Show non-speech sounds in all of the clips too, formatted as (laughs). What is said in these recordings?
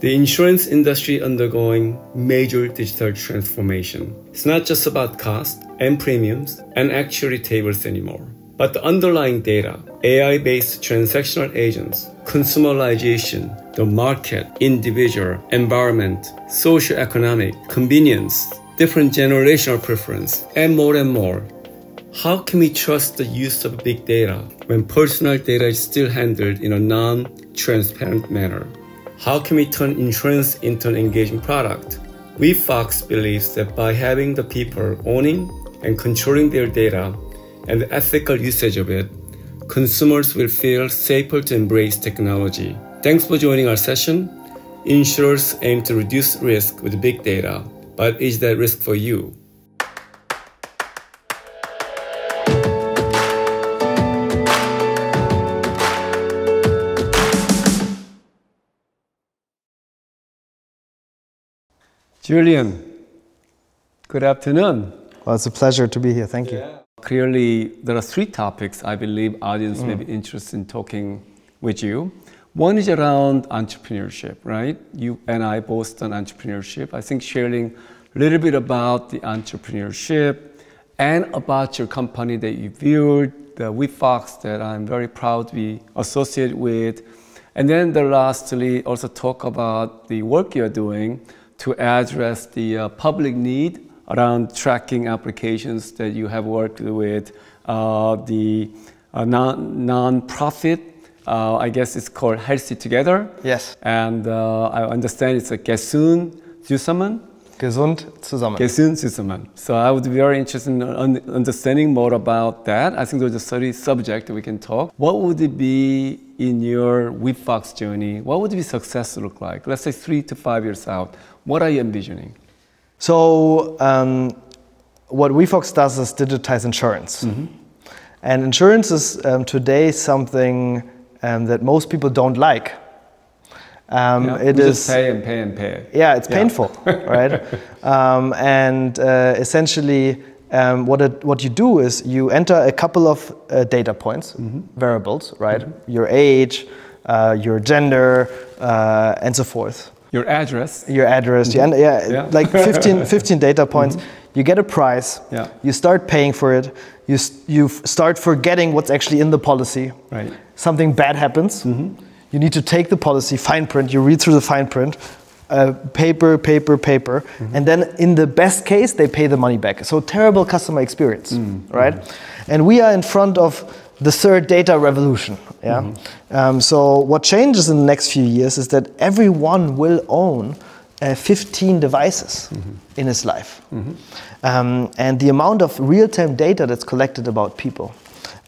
The insurance industry undergoing major digital transformation. It's not just about cost and premiums and actuary tables anymore, but the underlying data, AI-based transactional agents, consumerization, the market, individual, environment, socio-economic, convenience, different generational preference, and more and more. How can we trust the use of big data when personal data is still handled in a non-transparent manner? How can we turn insurance into an engaging product? WeFox believes that by having the people owning and controlling their data and the ethical usage of it, consumers will feel safer to embrace technology. Thanks for joining our session. Insurers aim to reduce risk with big data, but is that risk for you? Julian, good afternoon. Well, it's a pleasure to be here. Thank you. Yeah. Clearly, there are three topics I believe audience mm. may be interested in talking with you. One is around entrepreneurship, right? You and I both done entrepreneurship. I think sharing a little bit about the entrepreneurship and about your company that you built, the WeFox that I'm very proud to be associated with. And then the lastly, also talk about the work you're doing to address the uh, public need around tracking applications that you have worked with, uh, the uh, non non-profit. Uh, I guess it's called Healthy Together. Yes. And uh, I understand it's a Gesund zusammen. Gesund zusammen. Gesund zusammen. So I would be very interested in understanding more about that. I think there's a study subject we can talk. What would it be in your WeFox journey? What would be success look like? Let's say three to five years out. What are you envisioning? So, um, what WeFox does is digitize insurance. Mm -hmm. And insurance is um, today something um, that most people don't like. Um, yeah, it is pay and pay and pay. Yeah, it's yeah. painful, (laughs) right? Um, and uh, essentially, um, what it, what you do is you enter a couple of uh, data points, mm -hmm. variables, right? Mm -hmm. Your age, uh, your gender, uh, and so forth. Your address. Your address. Mm -hmm. yeah, yeah, like (laughs) 15, 15 data points. Mm -hmm. You get a price. Yeah. You start paying for it. You, you start forgetting what's actually in the policy. Right. Something bad happens. Mm -hmm. You need to take the policy, fine print. You read through the fine print. Uh, paper, paper, paper, mm-hmm. and then in the best case, they pay the money back. So terrible customer experience, mm-hmm. right? And we are in front of the third data revolution. Yeah. Mm-hmm. Um, so what changes in the next few years is that everyone will own uh, 15 devices mm-hmm. in his life, mm-hmm. um, and the amount of real-time data that's collected about people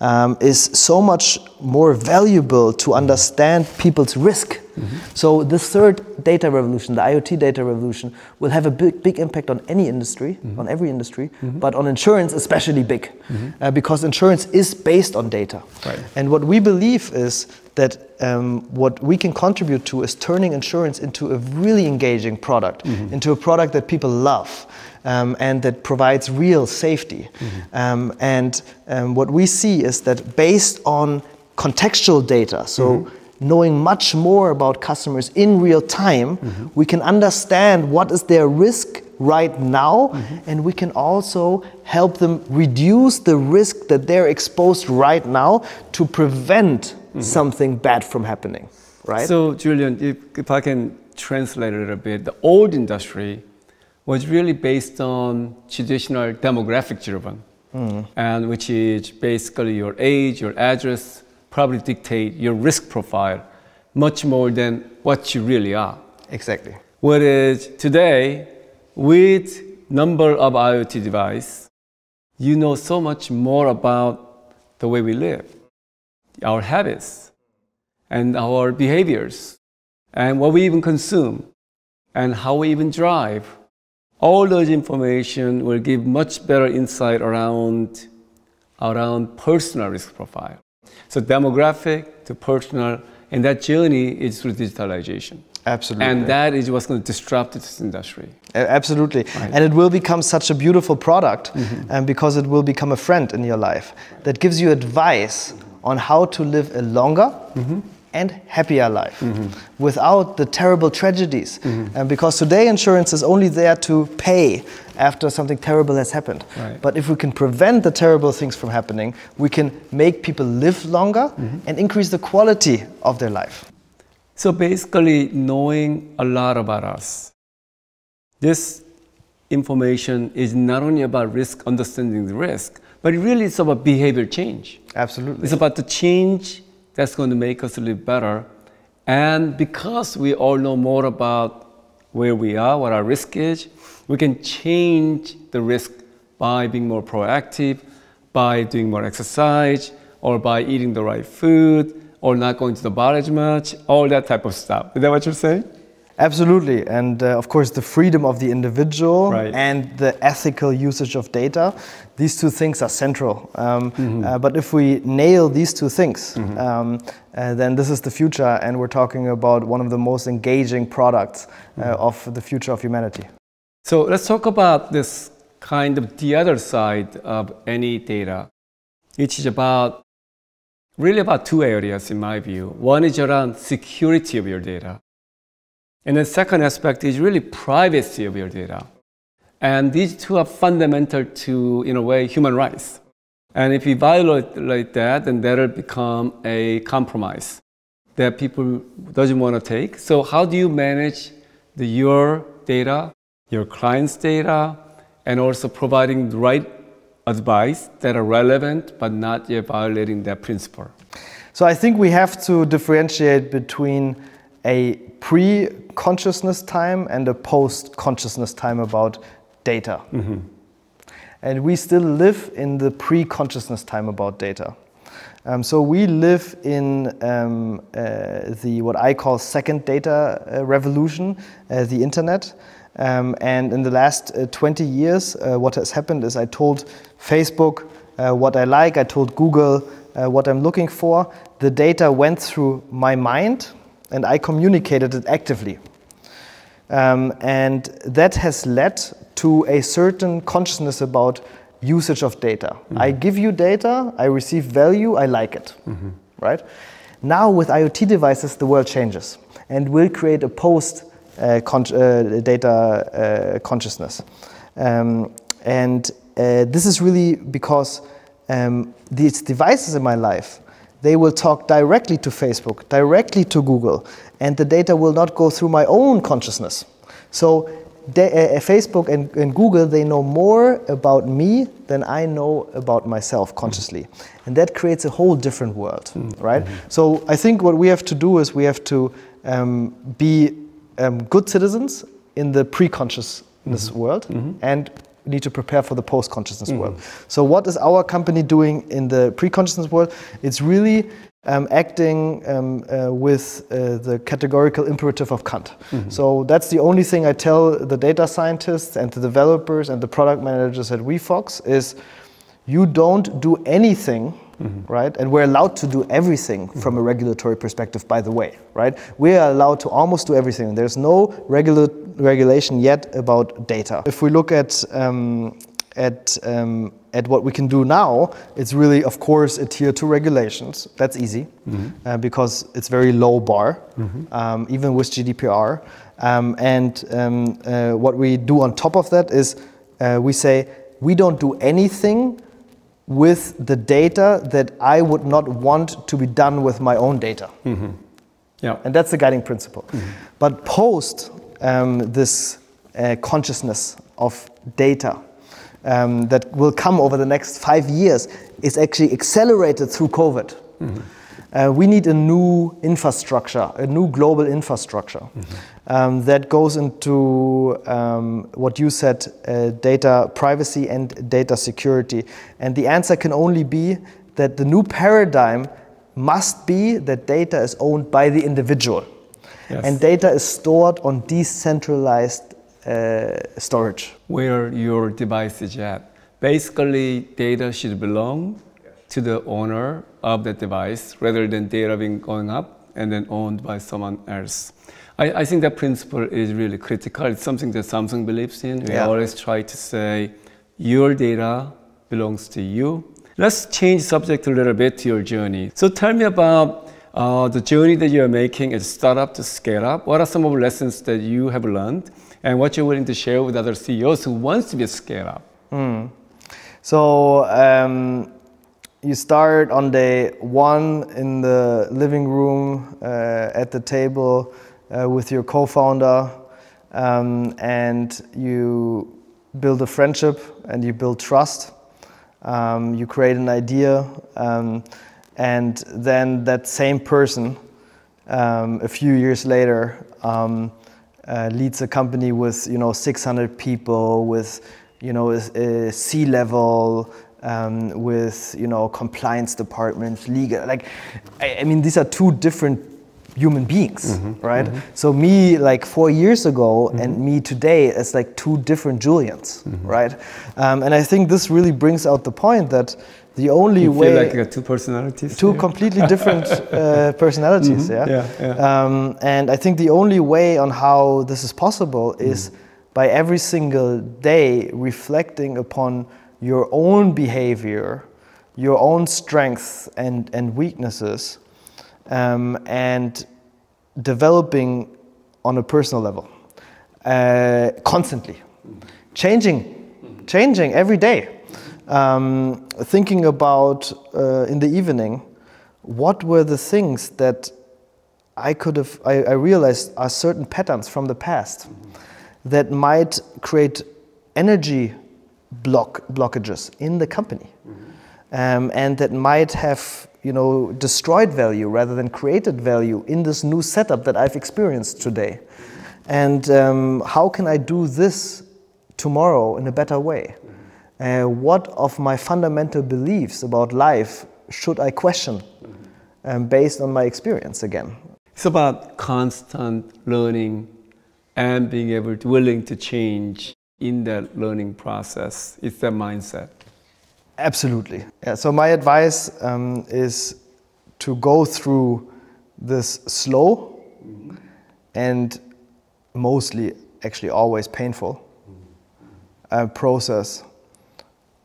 um, is so much more valuable to understand people's risk. Mm-hmm. So the third data revolution, the IoT data revolution, will have a big, big impact on any industry, mm-hmm. on every industry, mm-hmm. but on insurance especially big, uh, because insurance is based on data. Right. And what we believe is that um, what we can contribute to is turning insurance into a really engaging product, mm-hmm. into a product that people love um, and that provides real safety. Mm-hmm. Um, and um, what we see is that based on contextual data, so mm-hmm. knowing much more about customers in real time, mm-hmm. we can understand what is their risk right now, mm-hmm. and we can also help them reduce the risk that they're exposed right now to prevent mm-hmm. something bad from happening. Right? So, Julian, if, if I can translate it a bit, the old industry was really based on traditional demographic driven, mm. and which is basically your age, your address, probably dictate your risk profile much more than what you really are. Exactly. Whereas today, with number of IoT device, you know so much more about the way we live, our habits, and our behaviors, and what we even consume, and how we even drive all those information will give much better insight around, around personal risk profile. So demographic to personal, and that journey is through digitalization. Absolutely. And that is what's going to disrupt this industry. Absolutely. Right. And it will become such a beautiful product mm-hmm. um, because it will become a friend in your life that gives you advice on how to live a longer, mm-hmm. And happier life mm-hmm. without the terrible tragedies. Mm-hmm. And because today insurance is only there to pay after something terrible has happened. Right. But if we can prevent the terrible things from happening, we can make people live longer mm-hmm. and increase the quality of their life. So basically, knowing a lot about us. This information is not only about risk, understanding the risk, but it really is about behavior change. Absolutely. It's about the change that's going to make us live better. And because we all know more about where we are, what our risk is, we can change the risk by being more proactive, by doing more exercise, or by eating the right food, or not going to the bar as much, all that type of stuff. Is that what you're saying? Absolutely, and uh, of course, the freedom of the individual Right. and the ethical usage of data. These two things are central. Um, Mm-hmm. uh, but if we nail these two things, um, uh, then this is the future, and we're talking about one of the most engaging products uh, Mm-hmm. of the future of humanity. So let's talk about this kind of the other side of any data, which is about really about two areas in my view. One is around security of your data. And the second aspect is really privacy of your data. And these two are fundamental to, in a way, human rights. And if you violate that, then that'll become a compromise that people doesn't want to take. So how do you manage the, your data, your client's data, and also providing the right advice that are relevant but not yet violating that principle? So I think we have to differentiate between a pre-consciousness time and a post-consciousness time about data. And we still live in the pre-consciousness time about data. Um, so we live in um, uh, the what I call second data uh, revolution, uh, the internet. Um, and in the last uh, 20 years, uh, what has happened is I told Facebook uh, what I like, I told Google uh, what I'm looking for. The data went through my mind, and I communicated it actively. Um, and that has led to a certain consciousness about usage of data. I give you data, I receive value, I like it, right? Now with IoT devices, the world changes, and will create a post uh, con- uh, data uh, consciousness. Um, and uh, this is really because um, these devices in my life they will talk directly to Facebook, directly to Google, and the data will not go through my own consciousness. So, they, uh, Facebook and, and Google, they know more about me than I know about myself consciously. And that creates a whole different world, right? So, I think what we have to do is we have to um, be um, good citizens in the pre consciousness world and need to prepare for the post consciousness world. So, what is our company doing in the pre consciousness world? It's really um, acting um, uh, with uh, the categorical imperative of Kant. So, that's the only thing I tell the data scientists and the developers and the product managers at WeFox is you don't do anything right? And we're allowed to do everything from a regulatory perspective by the way right? We are allowed to almost do everything. There's no regula- regulation yet about data. If we look at um, at um, at what we can do now it's really of course a tier 2 regulations. That's easy uh, because it's very low bar um, even with gdpr. Um, and um, uh, what we do on top of that is uh, we say we don't do anything with the data that I would not want to be done with my own data. Yeah. And that's the guiding principle. But post um, this uh, consciousness of data um, that will come over the next five years is actually accelerated through COVID. Uh, we need a new infrastructure, a new global infrastructure um, that goes into um, what you said uh, data privacy and data security. And the answer can only be that the new paradigm must be that data is owned by the individual. Yes. And data is stored on decentralized uh, storage. where your device is at. Basically, data should belong to the owner of the device rather than data being going up and then owned by someone else. I, I think that principle is really critical. It's something that Samsung believes in. We Yeah. always try to say, your data belongs to you. Let's change subject a little bit to your journey. So tell me about uh, the journey that you're making as startup to scale up. What are some of the lessons that you have learned and what you're willing to share with other CEOs who wants to be a scale up? Mm. So um, you start on day one in the living room uh, at the table uh, with your co-founder um, and you build a friendship and you build trust. Um, you create an idea um, and then that same person um, a few years later um, uh, leads a company with you know 600 people with you know, a, C-level, um, with you know compliance departments, legal. Like, I, I, mean, these are two different human beings, mm-hmm, right? Mm-hmm. So me like four years ago mm-hmm. and me today is like two different Julians, mm-hmm. right? Um, and I think this really brings out the point that the only you way feel like two personalities, two completely different (laughs) uh, personalities, mm-hmm. yeah. yeah, yeah. Um, and I think the only way on how this is possible is mm-hmm by every single day reflecting upon your own behavior, your own strengths and, and weaknesses, um, and developing on a personal level uh, constantly, changing, changing every day. Um, thinking about uh, in the evening, what were the things that I could have, I, I realized are certain patterns from the past. That might create energy block blockages in the company, mm -hmm. Um, and that might have you know destroyed value rather than created value in this new setup that I've experienced today. And um, how can I do this tomorrow in a better way? Uh, what of my fundamental beliefs about life should I question um, based on my experience again? It's about constant learning and being able to willing to change in that learning process. It's that mindset. Absolutely. Yeah. So my advice um, is to go through this slow and mostly, actually, always painful uh, process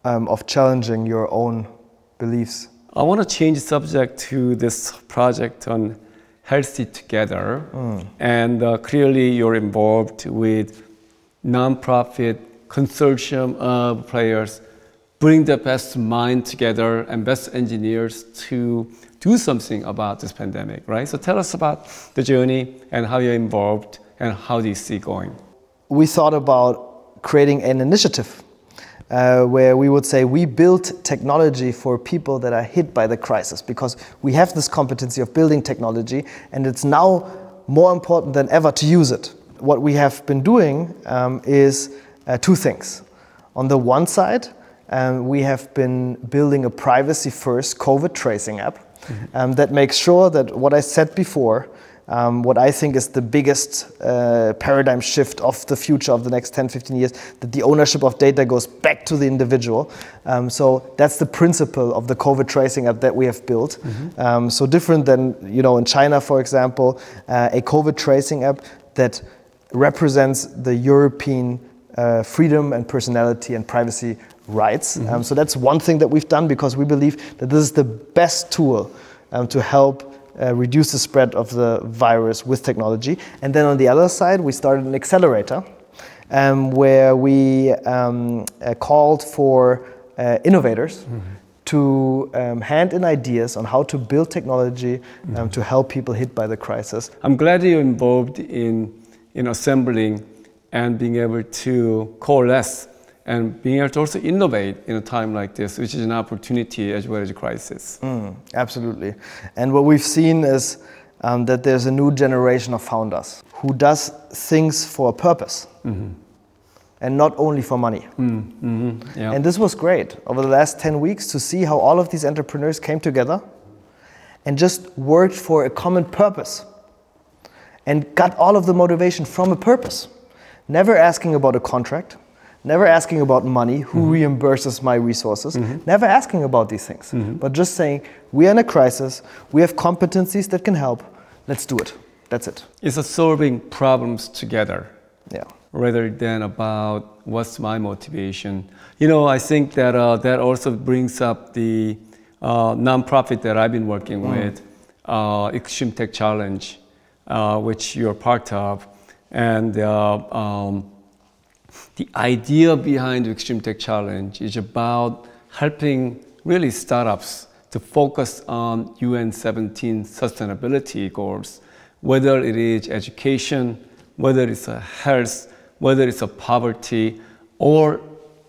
um, of challenging your own beliefs. I want to change the subject to this project on healthy together. Mm. And uh, clearly, you're involved with nonprofit consortium of players, bring the best mind together and best engineers to do something about this pandemic, right? So tell us about the journey and how you're involved and how do you see going. We thought about creating an initiative uh, where we would say we build technology for people that are hit by the crisis because we have this competency of building technology and it's now more important than ever to use it. What we have been doing um, is uh, two things. On the one side, um, we have been building a privacy first COVID tracing app mm -hmm. um, that makes sure that what I said before, um, what I think is the biggest uh, paradigm shift of the future of the next 10, 15 years, that the ownership of data goes back to the individual. Um, so that's the principle of the COVID tracing app that we have built. Mm-hmm. Um, so different than, you know, in China, for example, uh, a COVID tracing app that represents the European uh, freedom and personality and privacy rights. Mm-hmm. Um, so that's one thing that we've done because we believe that this is the best tool um, to help uh, reduce the spread of the virus with technology. And then on the other side, we started an accelerator um, where we um, uh, called for uh, innovators mm-hmm. to um, hand in ideas on how to build technology mm-hmm. to help people hit by the crisis. I'm glad you're involved in, in assembling and being able to coalesce and being able to also innovate in a time like this, which is an opportunity as well as a crisis. Mm, absolutely. And what we've seen is um, that there's a new generation of founders who does things for a purpose. Mm-hmm. And not only for money. Mm, mm-hmm, yeah. And this was great over the last 10 weeks to see how all of these entrepreneurs came together and just worked for a common purpose and got all of the motivation from a purpose. Never asking about a contract, never asking about money, who mm-hmm. reimburses my resources, mm-hmm. never asking about these things, mm-hmm. but just saying, we are in a crisis, we have competencies that can help, let's do it. That's it. It's a solving problems together. Yeah. Rather than about what's my motivation. You know, I think that uh, that also brings up the uh, nonprofit that I've been working mm. with. uh, Extreme Tech Challenge, uh, which you're part of. And uh, um, the idea behind the Extreme Tech Challenge is about helping really startups to focus on UN 17 sustainability goals, whether it is education, whether it's a health, whether it's a poverty, or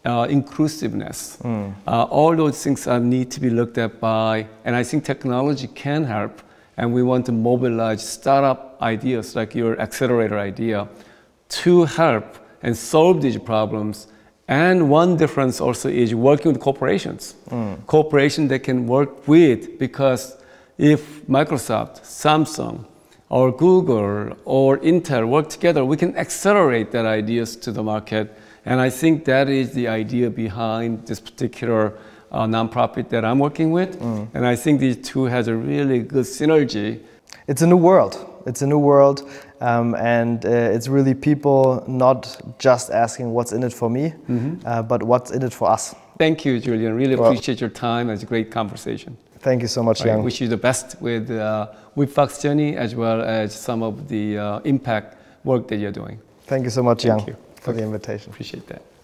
uh, inclusiveness. Mm. Uh, all those things need to be looked at by, and I think technology can help, and we want to mobilize startup ideas like your accelerator idea to help and solve these problems. And one difference also is working with corporations. Mm. Corporations that can work with, because if Microsoft, Samsung, or Google or Intel work together, we can accelerate their ideas to the market and I think that is the idea behind this particular uh, nonprofit that I'm working with. Mm. And I think these two has a really good synergy. It's a new world. It's a new world. Um, and uh, it's really people not just asking what's in it for me, mm -hmm. uh, but what's in it for us. Thank you, Julian. Really well, appreciate your time. It's a great conversation. Thank you so much, right. Young. Wish you the best with uh, Journey as well as some of the uh, impact work that you're doing. Thank you so much, Thank Young. You for okay. the invitation. Appreciate that.